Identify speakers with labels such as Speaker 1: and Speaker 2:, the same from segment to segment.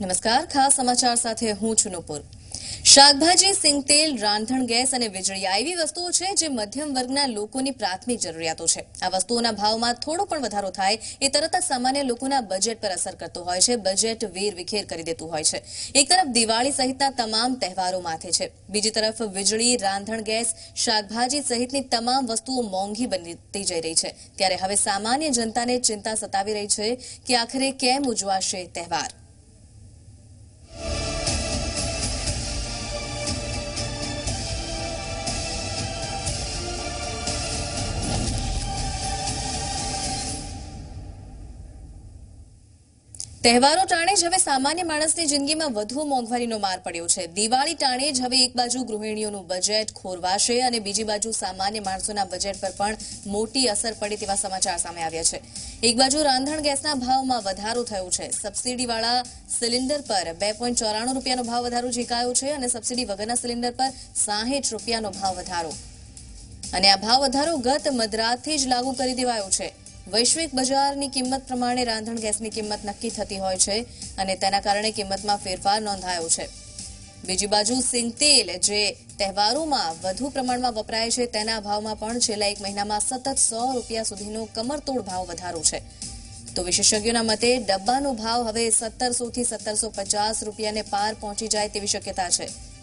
Speaker 1: નમસ્કાર, ખાસ સમાચાર સાથે હું છું નુપુર. શાકભાજી સિંગતેલ રાંધણ ગેસ અને વીજળી આ એવી વસ્તુઓ છે જે મધ્યમ વર્ગના લોકોની પ્રાથમિક જરૂરિયાતો છે. આ વસ્તુઓના ભાવમાં થોડો પણ વધારો થાય એ તરત જ સામાન્ય લોકોના બજેટ પર અસર કરતો હોય છે. બજેટ વેર વિખેર કરી દેતું હોય છે. એક તરફ દિવાળી સહિતના તમામ તહેવારો માથે છે. બીજી તરફ વીજળી, રાંધણ ગેસ, શાકભાજી સહિતની તમામ વસ્તુઓ મોંઘી બનતી જઈ રહી છે. ત્યારે હવે સામાન્ય જનતાને ચિંતા સતાવી રહી છે કે આખરે કેમ ઉજવાશે તહેવાર? you તહેવારો ટાણે જ હવે સામાન્ય માણસની જિંદગીમાં વધુ મોંઘવારીનો માર પડ્યો છે. દિવાળી ટાણે જ હવે એક બાજુ ગૃહિણીઓનું બજેટ ખોરવાશે અને બીજી બાજુ સામાન્ય માણસોના બજેટ પર પણ મોટી અસર પડે તેવા સમાચાર સામે આવ્યા છે. એક બાજુ રાંધણ ગેસના ભાવમાં વધારો થયો છે. સબસિડીવાળા સિલિન્ડર પર બે પોઈન્ટ ચોરાણું રૂપિયાનો ભાવ વધારો ઝીકાયો છે અને સબસિડી વગરના સિલિન્ડર પર સાહીઠ રૂપિયાનો ભાવ વધારો. અને આ ભાવ વધારો ગત મધરાતથી જ લાગુ કરી દેવાયો છે. વૈશ્વિક બજારની કિંમત પ્રમાણે રાંધણ ગેસની કિંમત નક્કી થતી હોય છે અને તેના કારણે કિંમતમાં ફેરફાર નોંધાયો છે. બીજી બાજુ સિંગતેલ જે તહેવારોમાં વધુ પ્રમાણમાં વપરાય છે, તેના ભાવમાં પણ છેલ્લા એક મહિનામાં સતત સો રૂપિયા સુધીનો કમરતોડ ભાવ વધારો છે. તો વિશેષજ્ઞોના મતે, ડબ્બાનો ભાવ હવે સત્તરસો થી સત્તરસો પચાસ રૂપિયાને પાર પહોંચી જાય તેવી શક્યતા છે.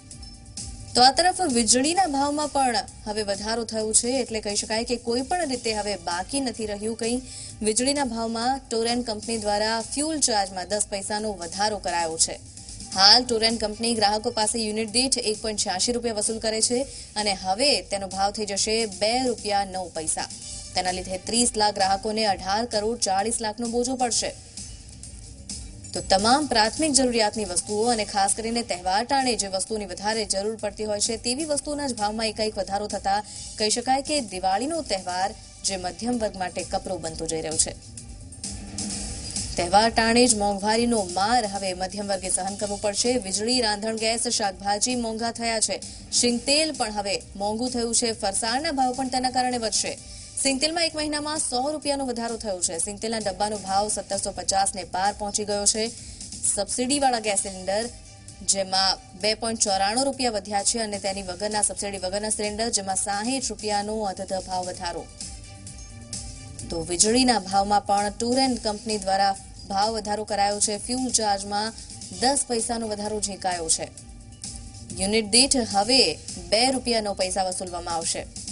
Speaker 1: તો આ તરફ વીજળીના ભાવમાં પણ હવે વધારો થયો છે. એટલે કહી શકાય કે કોઈ પણ રીતે હવે બાકી નથી રહ્યું કંઈ. વીજળીના ભાવમાં ટોરેન કંપની દ્વારા ફ્યુલ ચાર્જમાં દસ પૈસાનો વધારો કરાયો છે. હાલ ટોરેન કંપની ગ્રાહકો પાસે યુનિટ દીઠ એક પોઈન્ટ છ્યાસી રૂપિયા વસૂલ કરે છે અને હવે તેનો ભાવ થઈ જશે બે રૂપિયા નવ પૈસા. તેના લીધે ત્રીસ લાખ ગ્રાહકોને અઢાર કરોડ ચાળીસ લાખનો બોજો પડશે. તો તમામ પ્રાથમિક જરૂરિયાતની વસ્તુઓ અને ખાસ કરીને તહેવાર ટાણે જે વસ્તુની વધારે જરૂર પડતી હોય છે, તેવી વસ્તુઓના જ ભાવમાં એકાએક વધારો થતા કહી શકાય કે દિવાળીનો તહેવાર જે મધ્યમ વર્ગ માટે કપરો બનતો જઈ રહ્યો છે. તહેવાર ટાણે જ મોંઘવારીનો માર હવે મધ્યમ વર્ગે સહન કરવો પડશે. વીજળી, રાંધણ, ગેસ, શાકભાજી મોંઘા થયા છે. શિંગતેલ પણ હવે મોંઘું થયું છે. ફરસાણના ભાવ પણ તેના કારણે વધશે. સિંગતેલમાં એક મહિનામાં સો રૂપિયાનો વધારો થયો છે. સિંગતેલના ડબ્બાનો ભાવ સત્તરસો પચાસને પાર પહોંચી ગયો છે. સબસિડીવાળા ગેસ સિલિન્ડર, જેમાં બે પોઈન્ટ ચોરાણું રૂપિયા વધ્યા છે અને તેની વગરના સબસિડી વગરના સિલિન્ડર, જેમાં સાહીઠ રૂપિયાનો અધધ ભાવ વધારો. તો વીજળીના ભાવમાં પણ ટૂર એન્ડ કંપની દ્વારા ભાવ વધારો કરાયો છે. ફ્યુલ ચાર્જમાં દસ પૈસાનો વધારો ઝીંકાયો છે. યુનિટ દીઠ હવે બે રૂપિયાનો પૈસા વસૂલવામાં આવશે.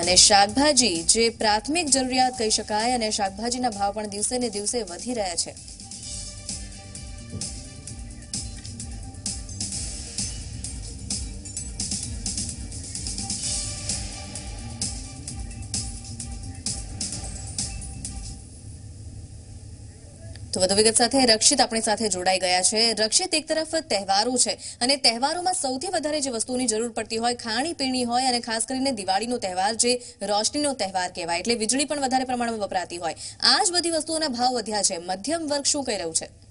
Speaker 1: અને શાકભાજી જે પ્રાથમિક જરૂરિયાત કહી શકાય અને શાકભાજીના ભાવ પણ દિવસે ને દિવસે વધી રહ્યા છે. વધુ વિગત સાથે રક્ષિત આપણી સાથે જોડાઈ ગયા છે. રક્ષિત એક તરફ તહેવારો છે અને તહેવારોમાં સૌથી વધારે જે વસ્તુની જરૂર પડતી હોય, ખાણીપીણી હોય અને ખાસ કરીને દિવાળીનો તહેવાર જે રોશનીનો તહેવાર કહેવાય, એટલે વીજળી પણ વધારે પ્રમાણમાં વપરાતી હોય. આ જ બધી વસ્તુઓના ભાવ વધ્યા છે. મધ્યમ વર્ગ શું કહી રહ્યું છે?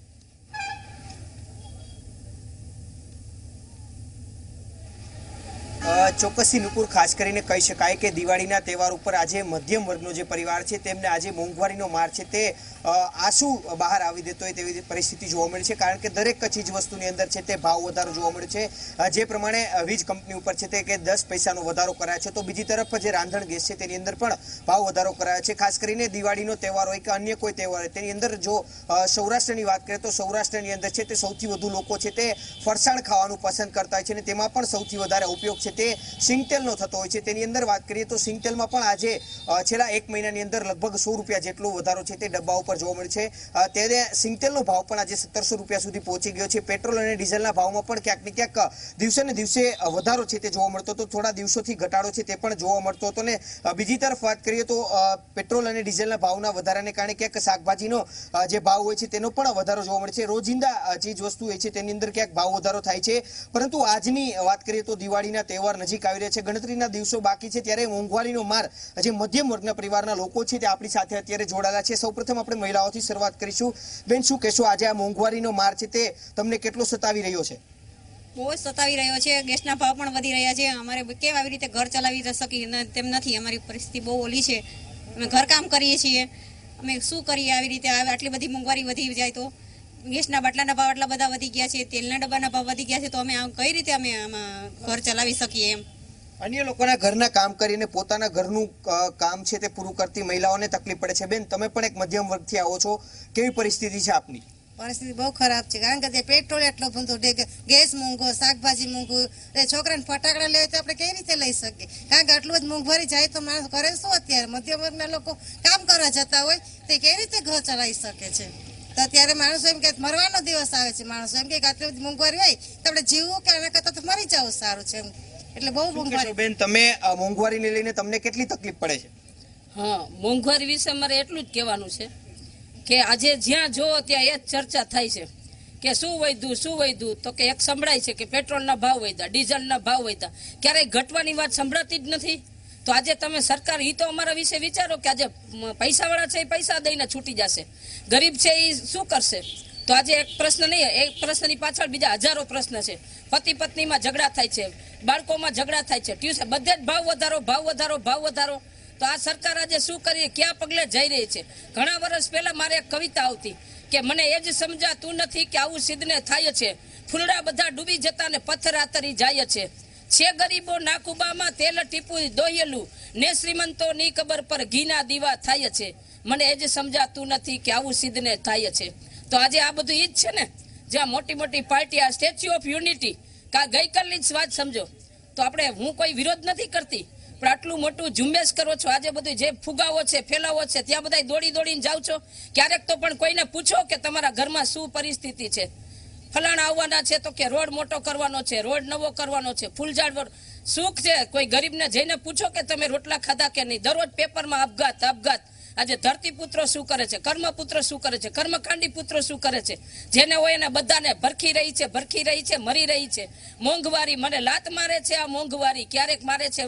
Speaker 2: ચોક્કસથી નુપુર ખાસ કરીને કહી શકાય કે દિવાળીના તહેવાર ઉપર આજે મધ્યમ વર્ગનો જે પરિવાર છે તેમને આજે મોંઘવારીનો માર છે તે આંસુ બહાર આવી દેતો હોય તેવી પરિસ્થિતિ જોવા મળે છે. કારણ કે દરેક ચીજ વસ્તુની અંદર છે તે ભાવ વધારો જોવા મળે છે. જે પ્રમાણે વીજ કંપની ઉપર છે તે કે દસ પૈસાનો વધારો કરાયો છે. તો બીજી તરફ જે રાંધણ ગેસ છે તેની અંદર પણ ભાવ વધારો કરાયો છે. ખાસ કરીને દિવાળીનો તહેવાર હોય કે અન્ય કોઈ તહેવાર હોય તેની અંદર જો સૌરાષ્ટ્રની વાત કરીએ તો સૌરાષ્ટ્રની અંદર છે તે સૌથી વધુ લોકો છે તે ફરસાણ ખાવાનું પસંદ કરતા હોય છે અને તેમાં પણ સૌથી વધારે ઉપયોગ છે તે સિંગતેલનો થતો હોય છે. તેની અંદર વાત કરીએ તો સિંગતેલમાં પણ આજે છેલ્લા એક મહિનાની અંદર લગભગ સો રૂપિયા જેટલો વધારો છે તે ડબ્બા ઉપર જોવા મળે છે. ત્યારે સિંગતેલનો ભાવ પણ આજે સત્તરસો રૂપિયા સુધી પહોંચી ગયો છે. પેટ્રોલ અને ડીઝલના ભાવમાં પણ ક્યાંક ને ક્યાંક દિવસે ને દિવસે વધારો છે તે જોવા મળતો હતો. થોડા દિવસોથી ઘટાડો છે તે પણ જોવા મળતો હતો. ને બીજી તરફ વાત કરીએ તો પેટ્રોલ અને ડીઝલના ભાવના વધારાને કારણે ક્યાંક શાકભાજીનો જે ભાવ હોય છે તેનો પણ વધારો જોવા મળે છે. રોજિંદા ચીજ વસ્તુ હોય છે તેની અંદર ક્યાંક ભાવ વધારો થાય છે. પરંતુ આજની વાત કરીએ તો દિવાળીના તહેવાર નજીક આવી રહ્યા છે. ગણતરીના દિવસો બાકી છે ત્યારે મોંઘવારીનો માર જે મધ્યમ વર્ગના પરિવારના લોકો છે તે આપણી સાથે અત્યારે જોડાયેલા છે. સૌપ્રથમ આપણે મહિલાઓથી શરૂઆત કરીશું. બેન, શું કહેશો આજે આ મોંઘવારીનો માર છે તે તમને કેટલો સતાવી રહ્યો છે?
Speaker 3: બહુ જ સતાવી રહ્યો છે. ગેસના ભાવ પણ વધી રહ્યા છે. અમારે કેમ આવી રીતે ઘર ચલાવી શકી ન- તેમ નથી. અમારી પરિસ્થિતિ બહુ ઓલી છે. અમે ઘરકામ કરીએ છીએ. અમે શું કરીએ આવી રીતે આટલી બધી મોંઘવારી વધી જાય તો? ગેસના બાટલાના ભાવ આટલા બધા વધી ગયા છે તેલના ડબ્બાના ભાવ વધી ગયા છે તો અમે આમ કઈ રીતે અમે આમાં ઘર ચલાવી શકીએ એમ?
Speaker 2: અન્ય લોકોના ઘરના કામ કરીને પોતાના ઘરનું કામ છે તે પૂરું કરતી મહિલાઓને તકલીફ પડે છે. બેન તમે પણ એક મધ્યમ વર્ગથી આવો છો. કેવી પરિસ્થિતિ છે આપની?
Speaker 4: પરિસ્થિતિ બહુ ખરાબ છે. કારણ કે તે પેટ્રોલ એટલો ડે- ગેસ મોંઘો શાકભાજી મોંઘું એ છોકરાને ફટાકડા લેવા તો આપણે કઈ રીતે લઈ શકીએ? કારણ કે આટલું જ મોંઘવારી જાય તો માણસ કરે શું અત્યારે? મધ્યમ વર્ગના લોકો કામ કરવા જતા હોય તે કેવી રીતે ઘર ચલાવી શકે છે? તો અત્યારે માણસો એમ કે મરવાનો દિવસ આવે છે. માણસો એમ કે આટલી બધી મોંઘવારી હોય તો આપણે જીવવું કે આના કરતાં તો મરી જવું સારું છે એમ. એટલે બહુ મોંઘવારી.
Speaker 2: બેન તમે મોંઘવારીને લઈને તમને કેટલી તકલીફ પડે છે?
Speaker 5: હા મોંઘવારી વિશે મારે એટલું જ કહેવાનું છે કે આજે જ્યાં જોવો ત્યાં એ જ ચર્ચા થાય છે કે શું વૈધું શું વધ્યું? તો કે એક સંભળાય છે કે પેટ્રોલના ભાવ વધ્યા ડીઝલના ભાવ વધ્યા. ક્યારેય ઘટવાની વાત સંભળાતી જ નથી. તો આજે તમે સરકાર એ તો અમારા વિશે વિચારો કે આજે પૈસાવાળા છે એ પૈસા દઈને છૂટી જશે. ગરીબ છે એ શું કરશે? તો આજે એક પ્રશ્ન નહીં, એક પ્રશ્નની પાછળ બીજા હજારો પ્રશ્ન છે. પતિ પત્નીમાં ઝઘડા થાય છે, બાળકોમાં ઝઘડા થાય છે, ટ્યુશન, બધે જ ભાવ વધારો ભાવ વધારો ભાવ વધારો. તો આ સરકાર આજે શું કરી ક્યાં પગલે જઈ રહી છે? ઘણા વર્ષ પહેલા મારે એક કવિતા આવતી કે મને એ જ સમજાતું નથી કે આવું સિદ્ધને થાય છે. ફૂલડા બધા ડૂબી જતા ને પથ્થર આતરી જાય છે. છે ગરીબો નાકુબામાં તેલ ટીપું દોયેલું ને શ્રીમંતો ની કબર પર ઘીના દીવા થાય છે. મને એ જ સમજાતું નથી કે આવું સિદ્ધને થાય છે. તો આજે આ બધું ઈ જ છે ને? જ્યાં મોટી મોટી પાર્ટી, આ સ્ટેચ્યુ ઓફ યુનિટી કા ગઈકાલની જ વાત સમજો. તો આપણે હું કોઈ વિરોધ નથી કરતી, પણ આટલું મોટું ઝુંબેશ કરો છો, આજે બધું જે ફુગાવો છે, ફેલાવો છે, ત્યાં બધા દોડી દોડીને જાવ છો. ક્યારેક તો પણ કોઈને પૂછો કે તમારા ઘરમાં શું પરિસ્થિતિ છે? ફલાણા આવવાના છે તો કે રોડ મોટો કરવાનો છે, રોડ નવો કરવાનો છે, ફૂલઝાડ સુખ છે? કોઈ ગરીબને જઈને પૂછો કે તમે રોટલા ખાધા કે નહીં? દરરોજ પેપરમાં આપઘાત આપઘાત. આજે ધરતીપુત્રો શું કરે છે? કર્મપુત્ર શું કરે છે? કર્મકાંડી પુત્રો શું કરે છે? જેને હોય એને બધાને ભરખી રહી છે, ભરખી રહી છે, મરી રહી છે. મોંઘવારી, મને લાત મારે છે આ મોંઘવારી. ક્યારેક મારે છે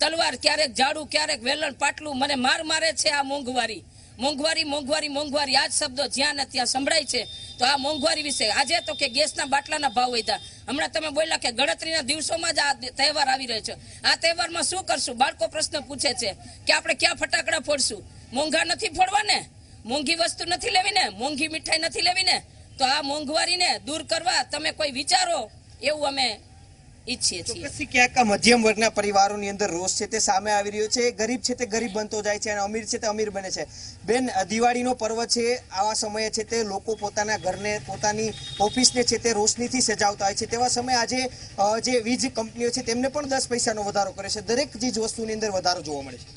Speaker 5: તલવાર, ક્યારેક ઝાડુ, ક્યારેક વેલણ, પાટલું, મને માર મારે છે આ મોંઘવારી. મોંઘવારી મોંઘવારી મોંઘવારી. આ જ શબ્દો જ્યાં ને ત્યાં સંભળાય છે. તો આ મોંઘવારી વિશે આજે તો કે ગેસના બાટલાના ભાવ વધ્યા. હમણાં તમે બોલ્યા કે ગણતરીના દિવસોમાં જ આ તહેવાર આવી રહ્યો છે. આ તહેવારમાં શું કરશું? બાળકો પ્રશ્ન પૂછે છે કે આપણે ક્યાં ફટાકડા ફોડશું? મોંઘા નથી ફોડવા ને મોંઘી વસ્તુ નથી લેવી ને મોંઘી મીઠાઈ નથી લેવી ને તો આ મોંઘવારીને દૂર કરવા તમે કોઈ વિચારો? એવું અમે ઈચ્છીએ છીએ.
Speaker 2: ચોક્કસથી ક્યાંક આ મધ્યમ વર્ગના પરિવારોની અંદર રોષ છે તે સામે આવી રહ્યો છે. ગરીબ છે તે ગરીબ બનતો જાય છે અને અમીર છે તે અમીર બને છે. બેન દિવાળીનો પર્વ છે આવા સમયે છે તે લોકો પોતાના ઘરને પોતાની ઓફિસને છે તે રોશનીથી સજાવતા હોય છે. તેવા સમયે આજે જે વીજ કંપનીઓ છે તેમને પણ દસ પૈસાનો વધારો કરે છે. દરેક ચીજ વસ્તુની અંદર વધારો જોવા મળે છે.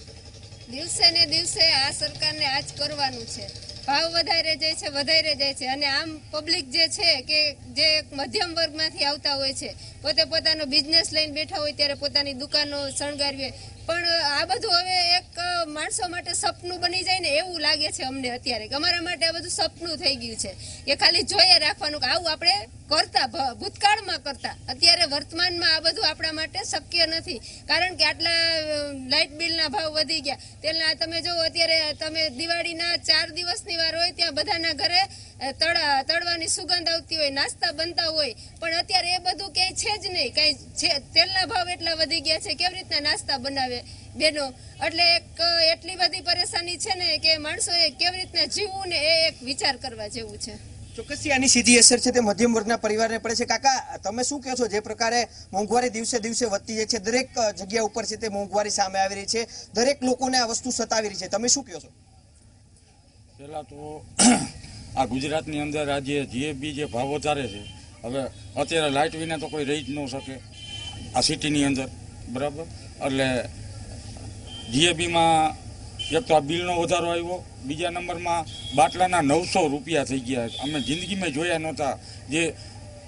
Speaker 6: દિવસે ને દિવસે આ સરકારને આ જ કરવાનું છે. ભાવ વધારે જાય છે, વધારે જાય છે અને આમ પબ્લિક જે છે કે જે મધ્યમ વર્ગમાંથી આવતા હોય છે, પોતે પોતાનો બિઝનેસ લઈને બેઠા હોય ત્યારે પોતાની દુકાનો શણગારવી. પણ આ બધું હવે એક માણસો માટે સપનું બની જાય ને એવું લાગે છે અમને અત્યારે કે અમારા માટે આ બધું સપનું થઈ ગયું છે. કે ખાલી જોઈએ રાખવાનું કે આવું આપણે કરતા ભૂતકાળમાં કરતા. અત્યારે વર્તમાનમાં આ બધું આપણા માટે શક્ય નથી. કારણ કે આટલા લાઇટ બિલના ભાવ વધી ગયા. તેના તમે જો અત્યારે તમે દિવાળીના ચાર દિવસની વાર હોય ત્યાં બધાના ઘરે તળા તળવાની સુગંધ આવતી હોય નાસ્તા બનતા હોય પણ અત્યારે એ બધું ક્યાંય છે જ નહીં. કાંઈ છે તેલના ભાવ એટલા વધી ગયા છે કેવી રીતના નાસ્તા બનાવે બેનો? એટલે એક એટલી બધી પરેશાની છે ને કે માણસોએ કેવી રીતના જીવવું ને એ એક વિચાર કરવા જેવું છે.
Speaker 2: ચોક્કસથી આની સીધી અસર છે તે મધ્યમ વર્ગના પરિવારને પડે છે. કાકા તમે શું કહો છો? જે પ્રકારે મોંઘવારી દિવસે દિવસે વધતી જાય છે દરેક જગ્યા ઉપર છે તે મોંઘવારી સામે આવી રહી છે. દરેક લોકોને આ વસ્તુ સતાવી રહી છે. તમે શું કહો છો?
Speaker 7: પહેલાં તો આ ગુજરાતની અંદર આજે જે બી જે ભાવ વધારે છે, હવે અત્યારે લાઇટ વિના તો કોઈ રહી જ ન શકે આ સિટીની અંદર, બરાબર? એટલે જીએબીમાં એક તો આ બિલનો વધારો આવ્યો, બીજા નંબરમાં બાટલાના નવસો રૂપિયા થઈ ગયા. અમે જિંદગીમાં જોયા નહોતા. જે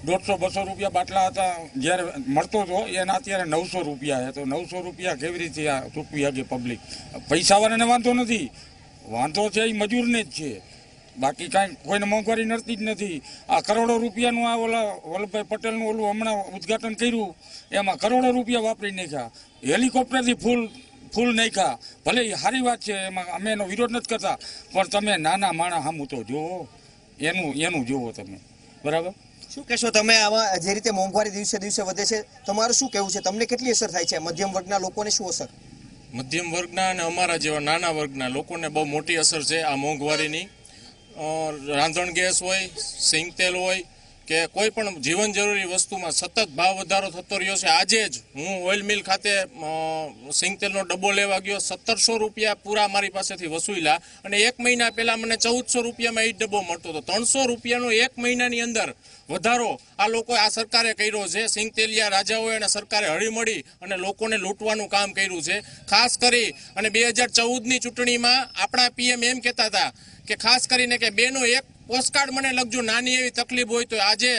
Speaker 7: દોઢસો, બસો રૂપિયા બાટલા હતા, જ્યારે મળતો હતો એના અત્યારે નવસો રૂપિયા તો નવસો રૂપિયા કેવી રીતે આ ચૂકવી શકે પબ્લિક પૈસાવાળાને વાંધો નથી. વાંધો છે એ મજૂરને જ છે. બાકી કાંઈ કોઈને મોંઘવારી નડતી જ નથી. આ કરોડો રૂપિયાનું આ ઓલા વલ્લભભાઈ પટેલનું ઓલું હમણાં ઉદ્ઘાટન કર્યું એમાં કરોડો રૂપિયા વાપરી નાખ્યા. હેલિકોપ્ટરથી ફૂલ ફૂલ નાખ્યા. ભલે એ સારી વાત છે એમાં અમે એનો વિરોધ નથી કરતા પણ તમે નાના માણા સામું તો જુઓ. એનું એનું જુઓ તમે. બરાબર?
Speaker 2: શું કહેશો તમે આમાં જે રીતે મોંઘવારી દિવસે દિવસે વધે છે તમારું શું કહેવું છે? તમને કેટલી અસર થાય છે? મધ્યમ વર્ગના લોકોને શું અસર?
Speaker 8: મધ્યમ વર્ગના અને અમારા જેવા નાના વર્ગના લોકોને બહુ મોટી અસર છે આ મોંઘવારીની. રાંધણ ગેસ હોય સિંગ તેલ હોય કે કોઈ પણ જીવન જરૂરી વસ્તુમાં સતત ભાવ વધારો થતો રહ્યો છે, આજે જ હું ઓઇલ મિલ ખાતે સિંગતેલનો સિંગ તેલનો ડબ્બો લેવા ગયો, સત્તરસો રૂપિયા પૂરા મારી પાસેથી વસૂલ્યા અને એક મહિના પહેલા મને ચૌદસો રૂપિયામાં એ જ ડબ્બો મળતો હતો. ત્રણસો રૂપિયાનો એક મહિનાની અંદર વધારો આ લોકો આ સરકારે કર્યો છે. સિંગ તેલિયા રાજાઓએ અને સરકારે હળીમળી અને લોકોને લૂંટવાનું કામ કર્યું છે. ખાસ કરી અને બે હજાર ચૌદની ચૂંટણીમાં આપણા પીએમ એમ કહેતા હતા કે ખાસ કરીને કે બેનો એક પોસ્ટકાર્ડ મને લખજો. નાની એવી તકલીફ હોય તો આજે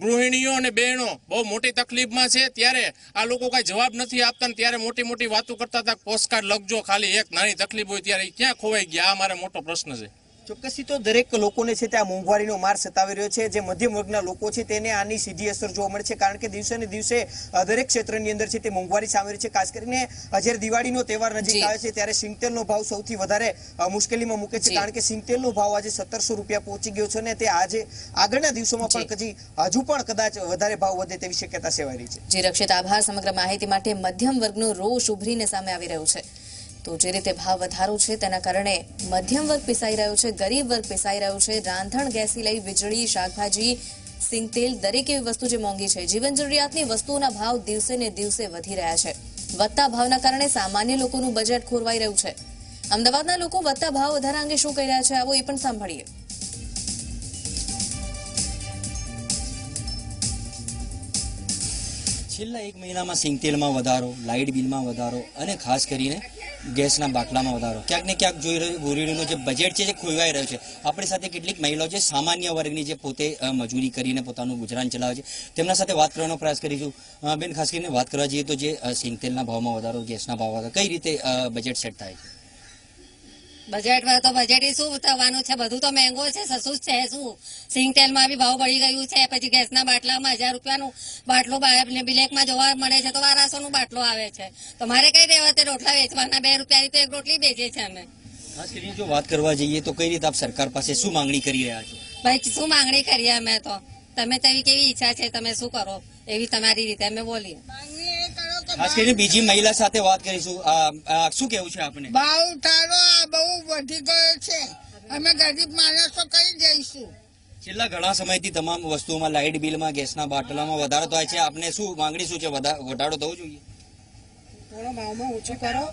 Speaker 8: ગૃહિણીઓ અને બહેનો બહુ મોટી તકલીફમાં છે. ત્યારે આ લોકો કાંઈ જવાબ નથી આપતા ત્યારે મોટી મોટી વાતો કરતા હતા પોસ્ટકાર્ડ લખજો. ખાલી એક નાની તકલીફ હોય ત્યારે ક્યાં ખોવાઈ ગયા? આ મારે મોટો પ્રશ્ન છે.
Speaker 2: ચોક્કસથી તો દરેક લોકોને છે તે આ મોંઘવારીનો માર સતાવી રહ્યો છે. જે મધ્યમ વર્ગના લોકો છે તેને આની સીધી અસર જોવા મળે છે કારણ કે દિવસે ને દિવસે દરેક ક્ષેત્રની અંદર છે તે મોંઘવારી સામે રહી છે. ખાસ કરીને જ્યારે દિવાળીનો તહેવાર નજીક આવે છે ત્યારે સિંગતેલનો ભાવ સૌથી વધારે મુશ્કેલીમાં મૂકે છે કારણ કે સિંગતેલનો ભાવ આજે સત્તરસો રૂપિયા પહોંચી ગયો છે ને તે આજે આગળના દિવસોમાં પણ હજી હજુ પણ કદાચ વધારે ભાવ વધે તેવી શક્યતા સેવાઈ રહી છે.
Speaker 1: જી રક્ષિત આભાર. સમગ્ર માહિતી માટે મધ્યમ વર્ગનો રોષ ઉભરીને સામે આવી રહ્યો છે. તો જે રીતે ભાવ વધારો છે તેના કારણે મધ્યમ વર્ગ પીસાઈ રહ્યો છે, ગરીબ વર્ગ પીસાઈ રહ્યો છે. રાંધણ, ગેસથી લઈ વીજળી, શાકભાજી, સિંગ તેલ દરેક એવી વસ્તુ જે મોંઘી છે. જીવન જરૂરિયાતની વસ્તુઓના ભાવ દિવસે ને દિવસે વધી રહ્યા છે. વધતા ભાવના કારણે સામાન્ય લોકોનું બજેટ ખોરવાઈ રહ્યું છે. અમદાવાદના લોકો વધતા ભાવ વધારા અંગે શું કહી રહ્યા છે, આવો એ પણ સાંભળીએ.
Speaker 9: છેલ્લા એક મહિનામાં સિંગતેલમાં વધારો, લાઇટ બિલમાં વધારો અને ખાસ કરીને ગેસના બાટલામાં વધારો. ક્યાંક ને ક્યાંક જોઈ રહ્યું ગોરીડીનું જે બજેટ છે, જે ખોવાઈ રહ્યું છે. આપણી સાથે કેટલીક મહિલાઓ છે, સામાન્ય વર્ગની જે પોતે મજૂરી કરીને પોતાનું ગુજરાન ચલાવે છે. તેમના સાથે વાત કરવાનો પ્રયાસ કરીશું. બેન, ખાસ કરીને વાત કરવા જઈએ તો જે સિંગતેલના ભાવમાં વધારો, ગેસના ભાવ વધારો, કઈ રીતે બજેટ સેટ થાય છે?
Speaker 3: બજેટમાં તો બજેટ શું થવાનું છે? બધું તો મેંગો છે સસું છે શું? સિંગ તેલમાં બી ભાવ બળી ગયું છે પછી ગેસના બાટલામાં હજાર રૂપિયાનું બાટલો બ્લેકમાં જોવા મળે છે તો બારાસો નું બાટલો આવે છે. તો મારે કઈ દેવા રોટલા વેચવાના? બે રૂપિયાની તો એક રોટલી બેચીએ છે અમે.
Speaker 9: ખાસ કરીને જો વાત કરવા જઈએ તો કઈ રીતે આપ સરકાર પાસે શું માંગણી કરી રહ્યા છો?
Speaker 3: ભાઈ શું માંગણી કરીએ અમે તો? તમે તેવી કેવી ઈચ્છા છે? તમે શું કરો? એવી તમારી રીતે અમે બોલીએ.
Speaker 9: ખાસ કરીને બીજી મહિલા સાથે વાત કરીશું. શું કેવું છે આપણે
Speaker 10: ભાવ તારો આ બહુ વધી ગયો છે. અમે ગરીબ માણસો કઈ જઈશું?
Speaker 9: છેલ્લા ઘણા સમયથી તમામ વસ્તુઓમાં લાઇટ બિલમાં ગેસના બાટલામાં વધારો થાય છે. આપને શું માંગણી શું છે? ઘટાડો થવો જોઈએ.
Speaker 11: થોડો ભાવમાં ઓછો કરો.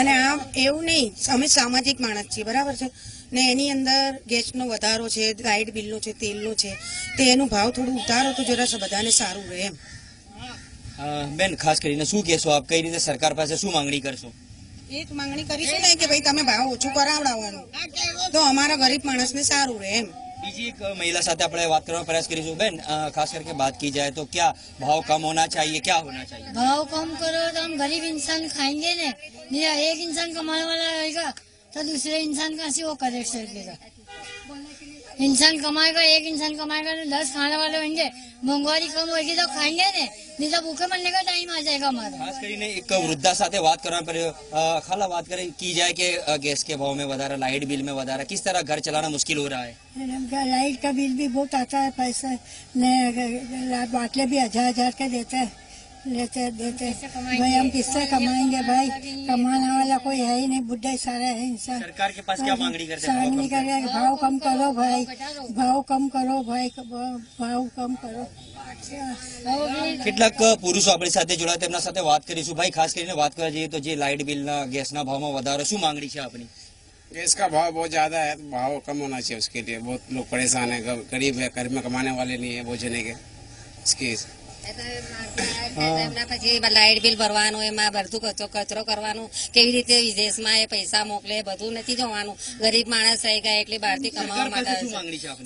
Speaker 11: અને આમ એવું નહીં અમે સામાજિક માણસ છીએ. બરાબર છે? ને એની અંદર ગેસનો વધારો છે લાઇટ બિલનો છે તેલનો છે તે એનું ભાવ થોડું ઉતારો તો જરા બધાને સારું રહે એમ
Speaker 9: અ, બેન ખાસ કરીને શું કહેશો આપ કઈ રીતે સરકાર પાસે શું માંગણી કરશો
Speaker 11: એ જ માંગણી કરીશું ને કે ભાઈ તમે ભાવ ઓછું કરાવડાવવાનું તો અમારા ગરીબ માણસને સારું રહે એમ
Speaker 9: બીજી એક મહિલા સાથે આપણે વાત કરવાનો પ્રયાસ કરીશું બેન અ, ખાસ करके बात की जाए तो क्या भाव कम होना चाहिए क्या होना चाहिए
Speaker 12: भाव कम करो तो हम गरीब इंसान खाएंगे ने नहीं एक इंसान कमाने वाला रहेगा तो दूसरे इंसान का से वो करे सकेगा इंसान कमाएगा एक इंसान कमाएगा तो दस खाने वाले होंगे मोहंगवारी कम होगी तो खाएंगे ने नहीं तो भूखे मरने का टाइम आ जाएगा हमारा
Speaker 9: ખાસ કરીને એક વૃદ્ધા સાથે વાત કરવા પર અ, ખાલા વાત કરી की जाए कि अ, गैस के भाव में વધારા लाइट बिल में વધારા किस तरह घर चलाना मुश्किल हो रहा है
Speaker 12: लाइट का बिल भी बहुत आता है पैसा बाटले भी हजार हजार के देते हैं लेते देते भाई हम किससे कमाएंगे भाई कमाने वाला कोई है ही नहीं बुढ़े सारे है इंसान
Speaker 9: सरकार के पास क्या मांगनी करते हैं? भाव
Speaker 12: मांगनी
Speaker 9: कम
Speaker 12: करे भाव कम करो भाई भाव कम करो भाई भाव कम करो
Speaker 9: કેટલાક પુરુષો આપણી સાથે જોડાયા તેમના સાથે વાત કરીશું ભાઈ ખાસ કરીને વાત કરવા જઈએ તો જે લાઇટ બિલના ગેસના ભાવમાં વધારો શું માંગણી છે આપણી
Speaker 13: गैस का भाव बहुत ज्यादा है तो भाव कम होना चाहिए उसके लिए बहुत लोग परेशान है ग- गरीब है घर में कमाने वाले नहीं है भोजन के इसकी
Speaker 3: એમના પછી લાઇટ બિલ ભરવાનું એમાં બધું કચરો કચરો કરવાનું કેવી રીતે વિદેશમાં એ પૈસા મોકલે બધું નથી જોવાનું. ગરીબ માણસ રહી ગયા એટલે બહારથી કમાવા માટે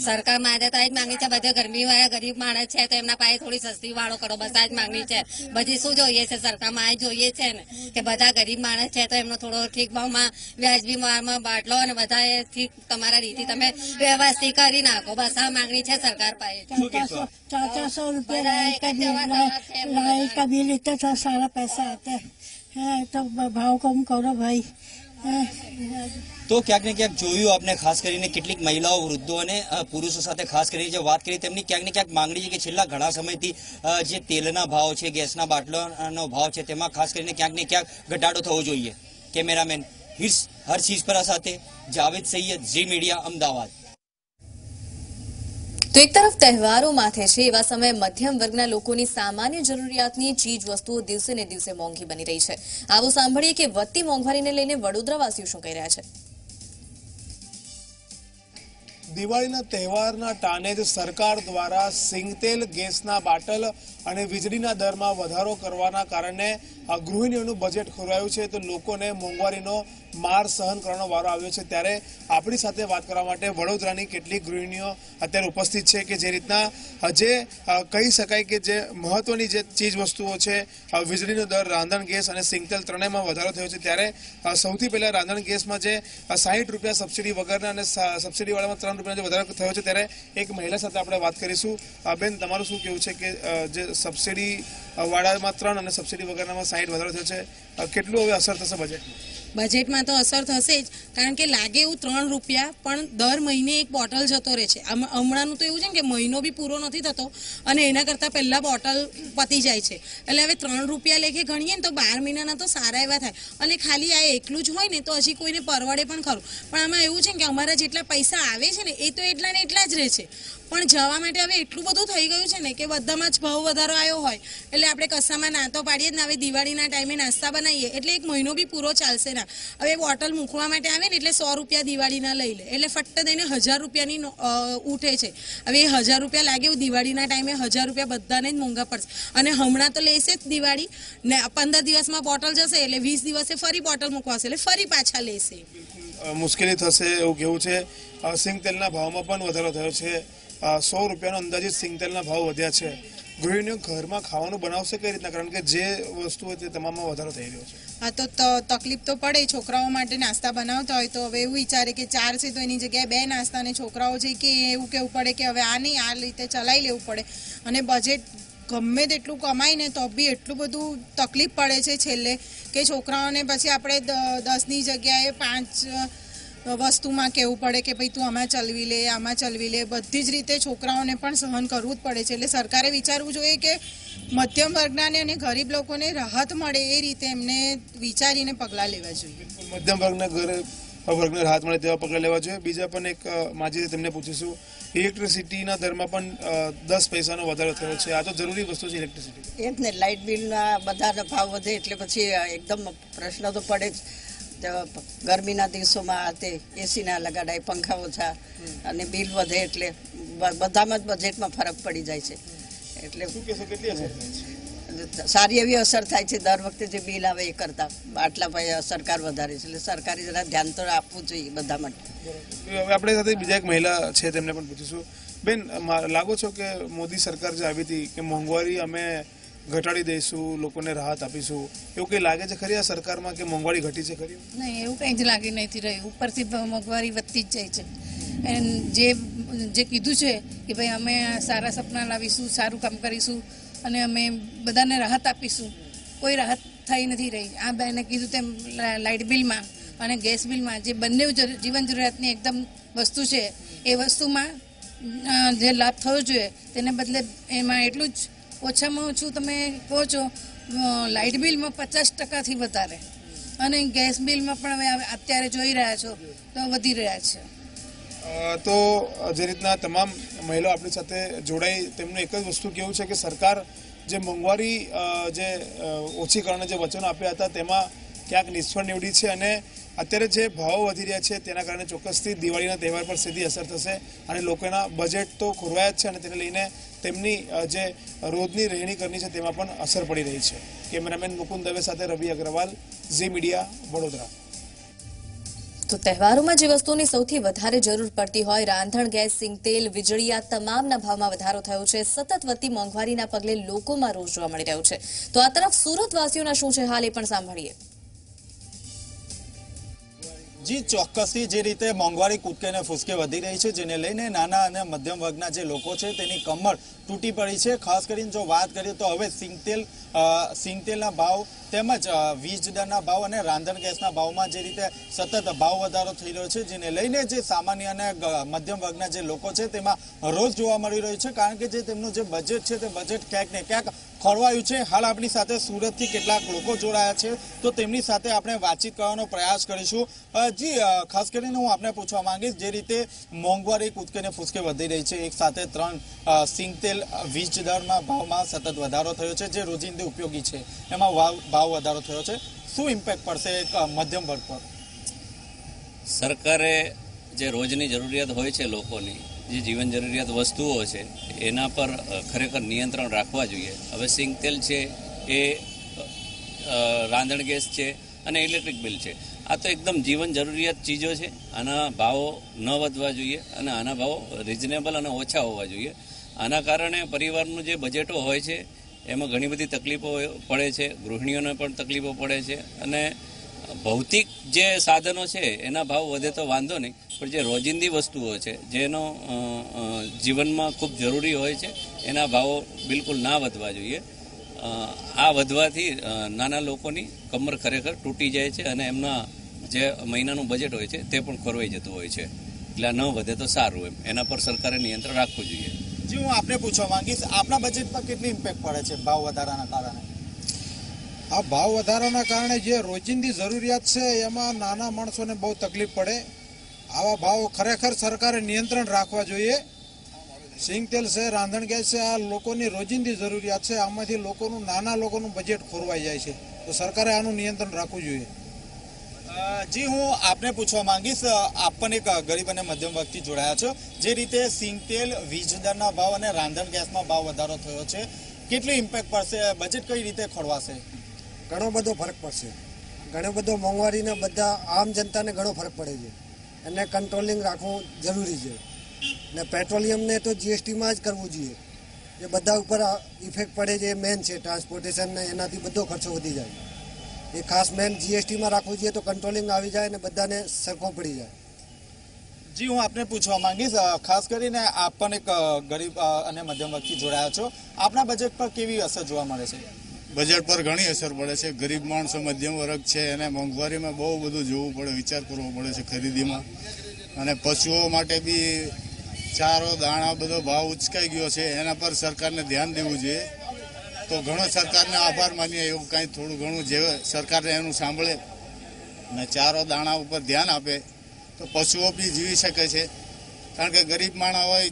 Speaker 3: સરકાર માટે તો આ માંગણી છે બધા ગરમી વાળા ગરીબ માણસ છે તો એમના પાસે થોડી સસ્તી વાળો કરો બસ આ જ માંગણી છે. બધી શું જોઈએ છે? સરકારમાં આ જોઈએ છે ને કે બધા ગરીબ માણસ છે તો એમનો થોડો ઠીક ભાવમાં વ્યાજબી મારમાં બાટલો અને બધા એ ઠીક તમારા રીતે તમે વ્યવસ્થિત કરી નાખો. બસ આ માંગણી છે સરકાર પાસે
Speaker 12: ચારસો રૂપિયા लाइट का बिल लाइट का बिल इतना तो सारा पैसा आता है हाँ, तो भाव कम करो भाई हाँ,
Speaker 9: તો ક્યાંક ને ક્યાંક જોયું આપણે ખાસ કરીને કેટલીક મહિલાઓ વૃદ્ધો અને અ, પુરુષો સાથે ખાસ કરીને જે વાત કરી તેમની ક્યાંક ને ક્યાંક માંગણી છે કે છેલ્લા ઘણા સમયથી અ, જે તેલના ભાવ છે ગેસના બાટલાનો ભાવ છે તેમાં ખાસ કરીને ક્યાંક ને ક્યાંક ઘટાડો થવો જોઈએ કેમેરામેન હિર્સ હર ચીજ પર સાથે જાવેદ સૈયદ ઝી મીડિયા અમદાવાદ
Speaker 1: તો એક તરફ તહેવારો માથે છે, એવા સમયે મધ્યમ વર્ગના લોકોની સામાન્ય જરૂરિયાતની ચીજ વસ્તુઓ દિવસે ને દિવસે મોંઘી બની રહી છે. આવું સાંભળીએ કે વધતી મોંઘવારીને લઈને વડોદરાવાસીઓ શું કહી રહ્યા છે.
Speaker 14: દિવાળીના તહેવારના ટાણે જ સરકાર દ્વારા સિંગતેલ ગેસના બાટલ અને વીજળીના દરમાં વધારો કરવાના કારણે ગૃહિણીઓનું બજેટ ખોરવાયું છે. તો લોકોને મોંઘવારીનો માર સહન કરવાનો વારો આવ્યો છે. ત્યારે આપણી સાથે વાત કરવા માટે વડોદરાની કેટલીક ગૃહિણીઓ અત્યારે ઉપસ્થિત છે કે જે રીતના જે કહી શકાય કે જે મહત્વની જે ચીજ વસ્તુઓ છે વીજળીનો દર, રાંધણ ગેસ અને સિંગતેલ ત્રણેયમાં વધારો થયો છે. ત્યારે સૌથી પહેલા રાંધણ ગેસમાં જે સાહીઠ રૂપિયા સબસિડી વગરના અને સબસિડી વાળામાં રૂપિયાનો જે વધારો થયો છે, ત્યારે એક મહિલા સાથે આપણે વાત કરીશું. બેન, તમારું શું કેવું છે કે જે સબસિડી વાળામાં ત્રણ અને સબસિડી વગરનામાં સાહીઠ વધારો થયો છે કેટલું હવે અસર થશે બજેટ
Speaker 11: બજેટમાં તો અસર થશે જ. કારણ કે લાગે એવું ત્રણ રૂપિયા, પણ દર મહિને એક બોટલ જતો રહે છે. હમણાંનું તો એવું છે ને કે મહિનો બી પૂરો નથી થતો અને એના કરતાં પહેલાં બોટલ પતી જાય છે. એટલે હવે ત્રણ રૂપિયા લેખે ગણીએ ને તો બાર મહિનાના તો સારા એવા થાય. અને ખાલી આ એકલું જ હોય ને તો હજી કોઈને પરવડે પણ ખરું. પણ આમાં એવું છે કે અમારા જેટલા પૈસા આવે છે ને, એ તો એટલા ને એટલા જ રહે છે. પણ જવા માટે હવે એટલું બધું થઈ ગયું છે ને કે બધામાં જ ભાવ વધારો આવ્યો હોય. એટલે આપણે કશામાં ના તો પાડીએ જ ને, હવે દિવાળીના ટાઈમે નાસ્તા બનાવીએ. એટલે એક મહિનો બી પૂરો ચાલશે ના. હવે બોટલ મૂકવા માટે આવે ને, એટલે સો રૂપિયા દિવાળીના લઈ લે. એટલે ફટ્ટ દઈને હજાર રૂપિયાની ઉઠે છે. હવે એ હજાર રૂપિયા લાગે, એવું દિવાળીના ટાઈમે હજાર રૂપિયા બધાને જ મોંઘા પડશે. અને હમણાં તો લેશે જ દિવાળી. ને પંદર દિવસમાં બોટલ જશે, એટલે વીસ દિવસે ફરી બોટલ મૂકવાશે એટલે ફરી પાછા લેશે.
Speaker 14: મુશ્કેલી થશે એવું કેવું છે. સિંગ તેલના ભાવમાં પણ વધારો થયો છે. સો રૂપિયાનો અંદાજિત સિંગ તેલના ભાવ વધ્યા છે. ગૃહિણીઓ ઘરમાં ખાવાનું બનાવશે કઈ રીતના? કારણ કે જે વસ્તુ હોય તે તમામમાં વધારો થઈ રહ્યો છે.
Speaker 15: હા, તો તકલીફ તો પડે છોકરાઓ માટે નાસ્તા બનાવતા હોય તો હવે એવું વિચારે કે ચાર છે તો એની જગ્યાએ બે નાસ્તા અને છોકરાઓ છે કે એવું કેવું પડે કે હવે આ નહીં આ રીતે ચલાવી લેવું પડે. અને બજેટ ગમે તેટલું કમાઈને તો બી એટલું બધું તકલીફ પડે છે છેલ્લે. કે છોકરાઓને પછી આપણે દસની જગ્યાએ પાંચ વસ્તુમાં કહેવું પડે કે ભાઈ તું આમાં ચલવી લે, આમાં ચલવી લે. બધી જ રીતે છોકરાઓને પણ સહન કરવું જ પડે છે. એટલે સરકારે વિચારવું જોઈએ કે મધ્યમ વર્ગનાને અને ગરીબ લોકોને રાહત મળે એ રીતે એમને વિચારીને પગલાં લેવા જોઈએ.
Speaker 14: મધ્યમ વર્ગના ઘરે વર્ગને રાહત મળે તેવા પગલાં લેવા જોઈએ. બીજા પણ એક માજી તમને પૂછીશું. ઇલેક્ટ્રિસિટીના દરમાં પણ દસ પૈસાનો વધારો થયો છે. આ તો જરૂરી વસ્તુ છે ઇલેક્ટ્રિસિટી.
Speaker 16: એ જ ને લાઇટ બિલના બધાના ભાવ વધે એટલે પછી એકદમ પ્રશ્ન તો પડે જ. ગરમીના દિવસોમાં તે એસીના લગાડાય પંખા ઓછા અને બિલ વધે એટલે બધામાં જ બજેટમાં ફરક પડી જાય છે. એટલે
Speaker 14: શું કહેશો કેટલી અસર થાય છે?
Speaker 16: સારી એવી અસર થાય છે દર વખતે જે બિલ આવે એ કરતાં. આટલા ભાઈ સરકાર વધારે છે એટલે સરકારે જરા ધ્યાન તો આપવું જોઈએ બધા માટે.
Speaker 14: હવે આપણે સાથે બીજા એક મહિલા છે તેમને પણ પૂછીશું. બેન લાગો છો કે મોદી સરકાર જે આવી હતી કે મોંઘવારી અમે ઘટાડી દઈશું લોકોને રાહત આપીશું એવું કંઈ લાગે છે ખરી આ સરકારમાં કે મોંઘવારી ઘટી છે ખરી?
Speaker 17: નહીં એવું કંઈ જ લાગી નથી રહ્યું. ઉપરથી મોંઘવારી વધતી જ જાય છે. જે જે કીધું છે કે ભાઈ અમે સારા સપના લાવીશું સારું કામ કરીશું અને અમે બધાને રાહત આપીશું. કોઈ રાહત થઈ નથી રહી. આ બેને કીધું તેમ લાઇટ બિલમાં અને ગેસ બિલમાં જે બંને જીવન જરૂરિયાતની એકદમ વસ્તુ છે, એ વસ્તુમાં જે લાભ થવો જોઈએ, તેને બદલે એમાં એટલું જ ઓછામાં ઓછું તમે કહો છો લાઇટ બિલમાં પચાસ ટકાથી વધારે. અને ગેસ બિલમાં પણ હવે અત્યારે જોઈ રહ્યા છો, તો વધી રહ્યા છે.
Speaker 14: તો જે રીતના તમામ મહિલાઓ આપણી સાથે જોડાઈ, તેમનું એક જ વસ્તુ કેવું છે કે સરકાર જે મોંઘવારી જે ઓછી કરવાના જે વચનો આપ્યા હતા, તેમાં ક્યાંક નિષ્ફળ નીવડી છે અને અત્યારે જે ભાવો વધી રહ્યા છે, તેના કારણે ચોક્કસથી દિવાળીના તહેવાર પર સીધી અસર થશે અને લોકોના બજેટ તો ખોરવાયા જ છે અને તેને લઈને તેમની જે રોજની રહેણી કરની છે, તેમાં પણ અસર પડી રહી છે. કેમેરામેન મુકુંદ દવે સાથે રવિ અગ્રવાલ, ઝી મીડિયા, વડોદરા.
Speaker 1: તો તહેવારોમાં જે વસ્તુની સૌથી વધારે જરૂર પડતી હોય, રાંધણ, ગેસ, સિંગ, તેલ વીજળી આ તમામના ભાવમાં વધારો થયો છે. સતત વધતી મોંઘવારીના પગલે લોકોમાં રોષ જોવા મળી રહ્યો છે. તો આ તરફ સુરતવાસીઓના શું છે હાલ એ પણ સાંભળીએ.
Speaker 18: જી, ચોક્કસથી જે રીતે મોંઘવારી કૂદકે ને ફૂસકે વધી રહી છે, જેને લઈને નાના અને મધ્યમ વર્ગના જે લોકો છે, તેની કમર તૂટી પડી છે. ખાસ કરીને જો વાત કરીએ તો હવે સિંગતેલ સિંગતેલના ભાવ તેમજ વીજ દરના ભાવ અને રાંધણ ગેસના ભાવમાં જે રીતે સતત ભાવ વધારો થઈ રહ્યો છે, જેને લઈને જે સામાન્ય અને મધ્યમ વર્ગના જે લોકો છે, તેમાં રોજ જોવા મળી રહ્યું છે. કારણ કે જે તેમનું જે બજેટ છે, તે બજેટ ક્યાંક ને ક્યાંક ખોરવાયું છે. હાલ આપણી સાથે સુરતથી કેટલાક લોકો જોડાયા છે. તો તેમની સાથે આપણે વાતચીત કરવાનો પ્રયાસ કરીશું. જી ખાસ કરીને હું આપને પૂછવા માંગીશ, જે રીતે મોંઘવારી કૂદકે ને ફૂસકે વધી રહી છે. એક સાથે ત્રણ સિંગતેલ અ, વીજ દરના ભાવમાં સતત વધારો થયો છે જે રોજિંદા ઉપયોગી છે. એમાં ભાવ વધારો થયો છે. શું ઇમ્પેક્ટ પડશે મધ્યમ વર્ગ પર?
Speaker 19: સરકારે જે રોજની જરૂરિયાત હોય છે લોકોની જે જીવન જરૂરિયાત વસ્તુઓ છે એના પર ખરેખર નિયંત્રણ રાખવા જોઈએ. હવે સિંગ તેલ છે એ રાંધણ ગેસ છે અને ઇલેક્ટ્રિક બિલ છે. આ તો એકદમ જીવન જરૂરિયાત ચીજો છે. આના ભાવો ન વધવા જોઈએ અને આના ભાવો રિઝનેબલ અને ઓછા હોવા જોઈએ. આના કારણે પરિવારનું જે બજેટો હોય છે, એમાં ઘણી બધી તકલીફો પડે છે, ગૃહિણીઓને પણ તકલીફો પડે છે અને ભૌતિક જે સાધનો છે, એના ભાવ વધે તો વાંધો નહીં, પણ જે રોજિંદી વસ્તુઓ છે, જેનો જીવનમાં ખૂબ જરૂરી હોય છે, એના ભાવો બિલકુલ ના વધવા જોઈએ. આ વધવાથી નાના લોકોની કમર ખરેખર તૂટી જાય છે અને એમના જે મહિનાનું બજેટ હોય છે, તે પણ ખોરવાઈ જતું હોય છે. એટલે આ ન વધે તો સારું એમ. એના પર સરકારે નિયંત્રણ રાખવું જોઈએ.
Speaker 18: જી હું આપને પૂછવા માંગીશ, આપના બજેટ પર કેટલી ઇમ્પેક્ટ પડે છે ભાવ વધારાના કારણે?
Speaker 20: આ ભાવ વધારાના કારણે જે રોજિંદી જરૂરિયાત છે, એમાં નાના માણસોને બહુ તકલીફ પડે. આવા ભાવ ખરેખર સરકારે નિયંત્રણ રાખવા જોઈએ. સિંગ તેલ છે, રાંધણ ગેસ છે, આ લોકોની રોજિંદી જરૂરિયાત છે. આમાંથી લોકોનું, નાના લોકોનું બજેટ ખોરવાઈ જાય છે. તો સરકારે આનું નિયંત્રણ રાખવું જોઈએ.
Speaker 18: જી, હું આપને પૂછવા માંગીશ આપ પણ એક ગરીબ અને મધ્યમ વર્ગથી જોડાયા છો. જે રીતે સિંગતેલ વીજ દરના ભાવ અને રાંધણ ગેસમાં ભાવ વધારો થયો છે, કેટલી ઇમ્પેક્ટ પડશે બજેટ કઈ રીતે ખોરવાશે
Speaker 21: ઘણો બધો ફરક પડશે. ઘણો બધો મોંઘવારીને બધા આમ જનતાને ઘણો ફરક પડે છે. એને કંટ્રોલિંગ રાખવું જરૂરી છે. ને પેટ્રોલિયમને તો જીએસટીમાં જ કરવું જોઈએ. એ બધા ઉપર ઇફેક્ટ પડે છે મેન છે ટ્રાન્સપોર્ટેશન ને એનાથી બધો ખર્ચો વધી જાય. એ ખાસ મેન જીએસટીમાં રાખવું જોઈએ તો કંટ્રોલિંગ આવી જાય અને બધાને સરખો પડી જાય.
Speaker 18: જી હું આપને પૂછવા માંગીશ ખાસ કરીને આપ પણ એક ગરીબ અને મધ્યમ વર્ગથી જોડાયા છો. આપના બજેટ પર કેવી અસર જોવા મળે છે?
Speaker 22: બજેટ પર ઘણી અસર પડે છે. ગરીબ માણસો મધ્યમ વર્ગ છે એને મોંઘવારીમાં બહુ બધું જોવું પડે વિચાર કરવો પડે છે ખરીદીમાં. અને પશુઓ માટે બી ચારો દાણા બધો ભાવ ઉચકાઈ ગયો છે. એના પર સરકારને ધ્યાન દેવું જોઈએ. તો ઘણો સરકારને આભાર માનીએ એવું કાંઈ થોડું ઘણું જે સરકારને એનું સાંભળે ને ચારો દાણા ઉપર ધ્યાન આપે તો પશુઓ બી જીવી શકે છે. કારણ કે ગરીબ માણસ હોય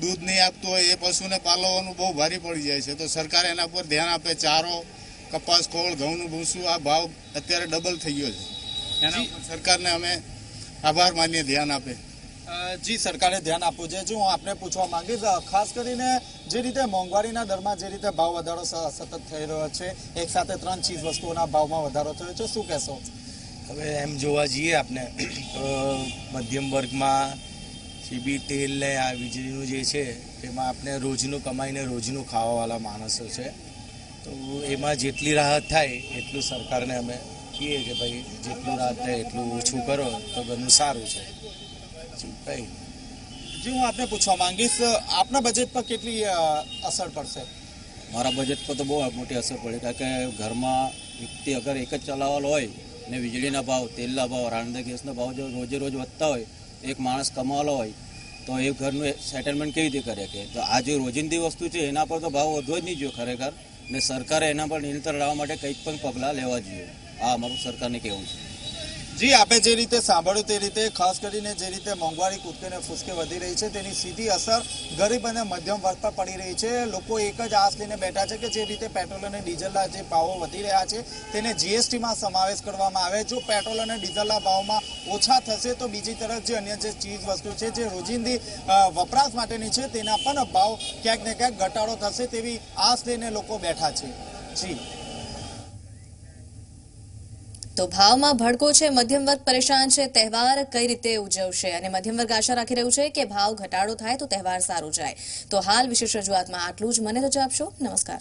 Speaker 22: દૂધ નહીં આપતું હોય એ પશુને પાલવવાનું બહુ ભારી પડી જાય છે. તો સરકાર એના પર ધ્યાન આપે ચારો કપાસ ખોળ ઘઉંનું ભૂસું આ ભાવ અત્યારે ડબલ થઈ ગયો છે. એના ઉપર સરકારને અમે આભાર માનીએ ધ્યાન આપે.
Speaker 18: જી, સરકારે ધ્યાન આપવું જોઈએ જો હું આપને પૂછવા માંગીશ ખાસ કરીને જે રીતે મોંઘવારીના દરમાં જે રીતે ભાવ વધારો સતત થઈ રહ્યો છે, એક સાથે ત્રણ ચીજ વસ્તુઓના ભાવમાં વધારો થયો છે, શું કહેશો?
Speaker 23: હવે એમ જોવા જઈએ આપણે મધ્યમ વર્ગમાં સીબી તેલ ને આ વીજળીનું જે છે, તેમાં આપણે રોજનું કમાઈને રોજનું ખાવાવાળા માણસો છે. તો એમાં જેટલી રાહત થાય, એટલું સરકારને અમે કહીએ કે ભાઈ, જેટલું રાહત થાય એટલું ઓછું કરો, તો ઘણું સારું છે.
Speaker 18: જી, હું આપને પૂછવા માંગીશ, આપના બજેટ પર કેટલી અસર પડશે?
Speaker 24: મારા બજેટ પર તો બહુ મોટી અસર પડે, કારણ કે ઘરમાં વ્યક્તિ અગર એક જ ચલાવવાનો હોય ને વીજળીના ભાવ, તેલના ભાવ રાંધણ ગેસના ભાવ જો રોજે રોજ વધતા હોય, એક માણસ કમાવાનો હોય, તો એ ઘરનું સેટલમેન્ટ કેવી રીતે કરે કે? તો આ જે રોજિંદી વસ્તુ છે, એના પર તો ભાવ વધવો જ નહીં જોઈએ ખરેખર, ને સરકારે એના પર નિયંત્રણ લાવવા માટે કંઈક પણ પગલાં લેવા જોઈએ. આ અમારું સરકારને કહેવું છે.
Speaker 18: જી, આપે જે રીતે સાંભળ્યું તે રીતે, ખાસ કરીને જે રીતે મોંઘવારી, કૂદકે ફૂસકે વધી રહી છે, તેની સીધી અસર ગરીબ અને મધ્યમ વર્ગ પર પડી રહી છે. લોકો એક જ આશ લઈને બેઠા છે કે જે રીતે પેટ્રોલ અને ડીઝલના જે ભાવો વધી રહ્યા છે, તેને જીએસટીમાં સમાવેશ કરવામાં આવે. જો પેટ્રોલ અને ડીઝલના ભાવમાં ઓછા થશે, તો બીજી તરફ જે અન્ય જે ચીજ વસ્તુ છે, જે રોજિંદી વપરાશ માટેની છે, તેના પણ ભાવ ક્યાંક ને ક્યાંક ઘટાડો થશે તેવી આશ લઈને લોકો બેઠા છે. જી.
Speaker 1: તો ભાવમાં ભડકો છે મધ્યમ વર્ગ પરેશાન છે, તહેવાર કઈ રીતે ઉજવશે? અને મધ્યમ વર્ગ આશા રાખી રહ્યું છે કે ભાવ ઘટાડો થાય તો તહેવાર સારો જાય. તો હાલ વિશેષ રજૂઆતમાં આટલું જ. મને રજા આપશો? નમસ્કાર.